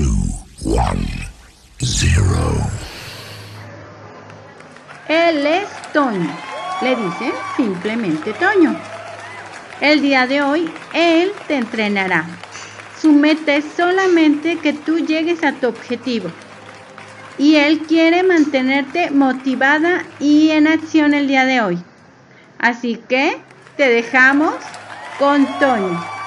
two. Él es Toño. Le dicen simplemente Toño. El día de hoy, él te entrenará. Su meta es solamente que tú llegues a tu objetivo. Y él quiere mantenerte motivada y en acción el día de hoy. Así que te dejamos con Toño.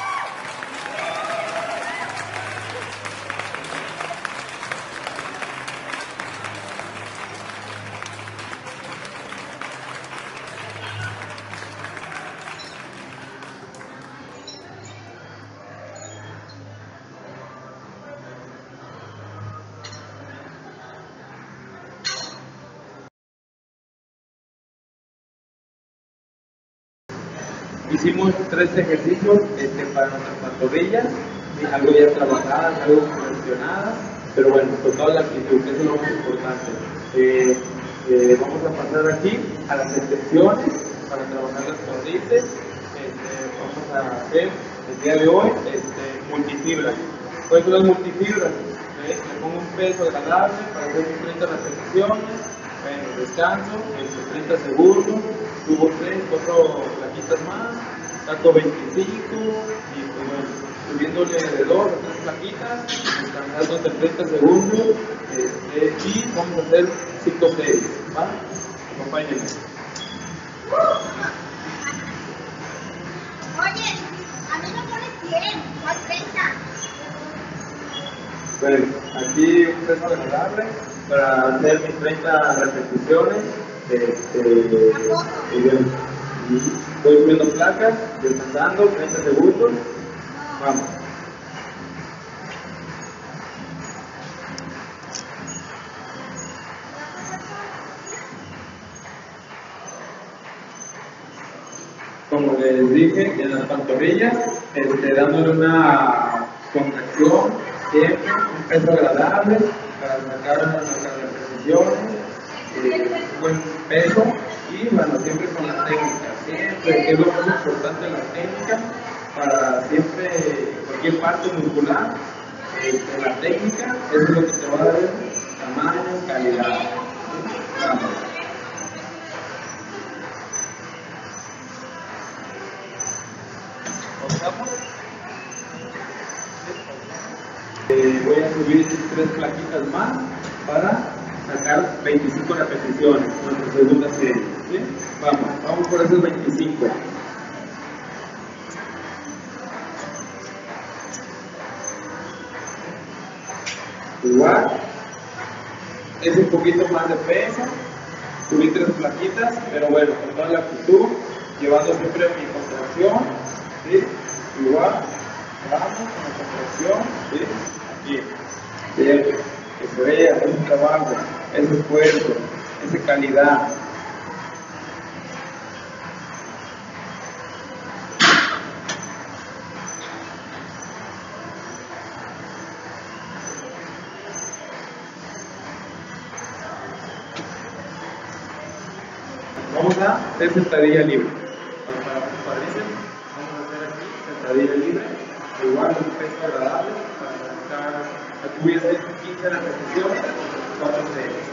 Hicimos tres ejercicios este, para nuestras pantorrillas, algo ya trabajadas, algo cuestionadas, pero bueno, con toda la actitud, eso es lo más importante. Eh, eh, vamos a pasar aquí a las extensiones para trabajar las cuadrices. Este, vamos a hacer el día de hoy este, multifibras. ¿Cuáles son las multifibras? Le pongo un peso agradable para hacer 30 repeticiones. Bueno, descanso, 30 segundos, subo 3, 4 plaquitas más, saco 25 y pues bueno, subiéndole de 2 a 3 plaquitas, descansando de 30 segundos este, y vamos a hacer 5 series, ¿va? Acompáñenme. Oye, a mí me pones 100, ¿cuál 30? Bueno, aquí un peso agradable para hacer mis 30 repeticiones. Este, voy subiendo placas, descansando 30 segundos. Vamos. Como les dije, en las pantorrillas, este, dándole una contracción, siempre, un peso agradable para sacar nuestras repeticiones, eh, buen peso y bueno, siempre con la técnica, siempre, que es lo más importante la técnica, para siempre cualquier parte muscular, este, la técnica es lo que te va a dar tamaño, calidad. Vamos. Eh, voy a subir tres plaquitas más para sacar 25 repeticiones, nuestra segunda serie. ¿sí? Vamos, vamos por esos 25. Igual, es un poquito más de peso, subí tres plaquitas, pero bueno, con toda la actitud, llevando siempre mi contracción, igual, vamos con la contracción, ¿sí? aquí, que se vea ese trabajo, ese esfuerzo, esa calidad. Vamos a hacer sentadilla libre. Para los cuadríceps, vamos a hacer aquí sentadilla libre. Igual un peso agradable para sacar, aquí voy a hacer 15 repeticiones, 4 series. ¿Sí? Vamos,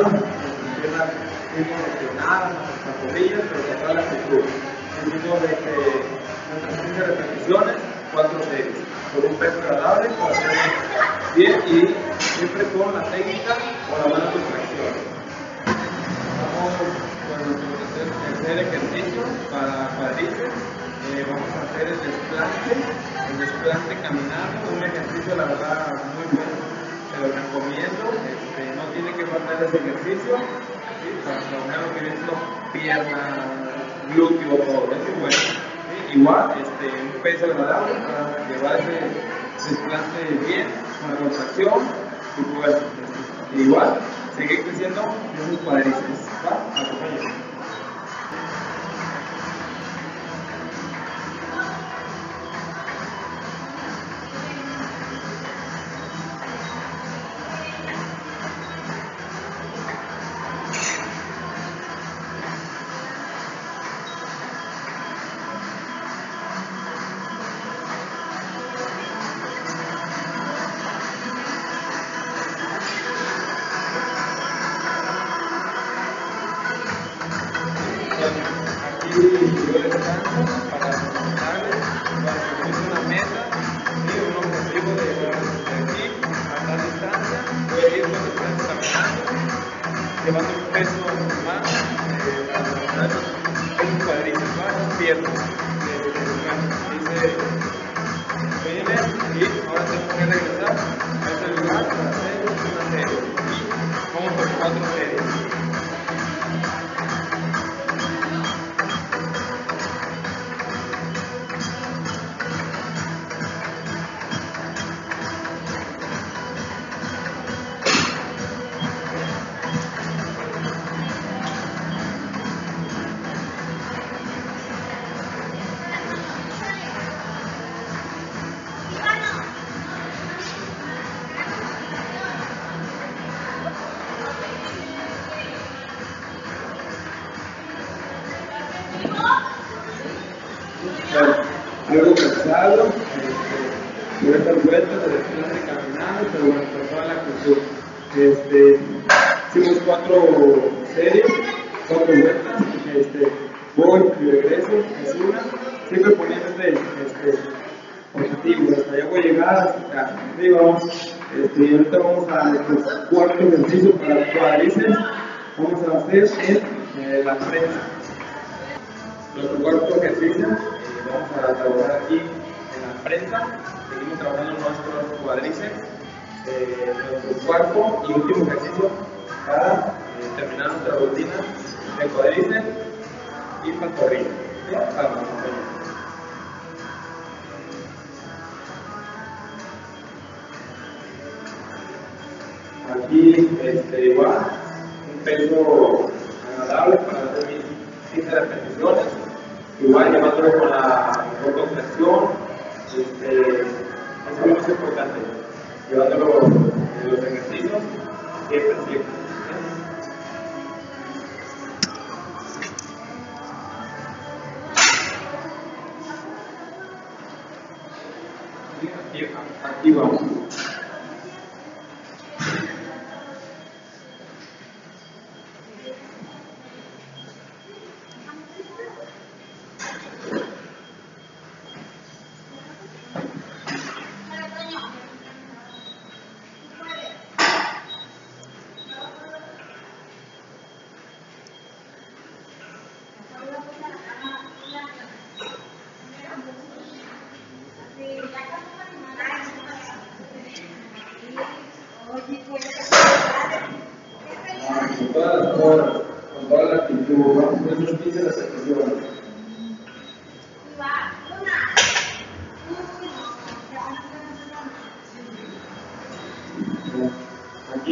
nuestras piernas muy lesionadas, nuestras pantorrillas, pero con toda la actitud. Hicimos que nuestras 15 repeticiones, 4 series, con un peso agradable, para hacer bien y siempre con la técnica o la buena contracción. Vamos con nuestro tercer, tercer ejercicio para cuadríceps. Eh, vamos a hacer el desplante, el desplante caminando, un ejercicio la verdad muy bueno te lo recomiendo, este, tiene que faltar ese ejercicio, ¿sí? para trabajar lo que siendo pierna, glúteo, todo. Igual, este, un peso agradable para llevar ese desplante bien, con la contracción, y pues, este, igual, seguir creciendo esos cuádriceps, ¿va? Yo descanso para para es una meta y un objetivo de aquí a tal distancia. Voy a ir llevando un peso más eh, para cuadríceps, más piernas. Algo cansado, este, estas vueltas de desplante caminando, pero bueno, toda la cultura. Este, hicimos cuatro series, cuatro vueltas, este, voy y regreso, es una, siempre poniendo este, este objetivo, hasta allá voy a llegar, hasta arriba, este, y ahorita vamos a nuestro cuarto ejercicio para cuádriceps, vamos a hacer en eh, la prensa. Prensa, seguimos trabajando nuestros cuádriceps, eh, nuestro cuarto y último ejercicio para eh, terminar nuestra rutina de cuádriceps y pantorrilla. ¿Sí? Aquí este, igual, un peso agradable para hacer mis 15 repeticiones, igual llevándolo con la mejor contracción, este, eso es lo más importante, llevándolo en los ejercicios, siempre, siempre.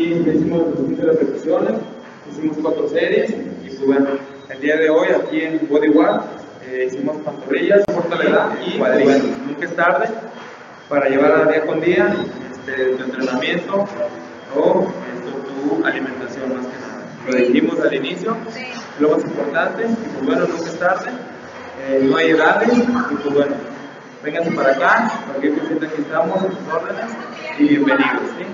Aquí hicimos las 15 repeticiones, hicimos cuatro series y pues bueno, el día de hoy aquí en Body One eh, hicimos pantorrillas, fortaleza y cuadrillas. Nunca es tarde para llevar a día con día este, tu entrenamiento o esto, tu alimentación más que nada. Lo dijimos al inicio, lo más importante, y pues bueno, nunca es tarde, eh, no hay edades, y pues bueno, vénganse para acá, cualquier cosita aquí estamos, sus órdenes, y bienvenidos. ¿sí?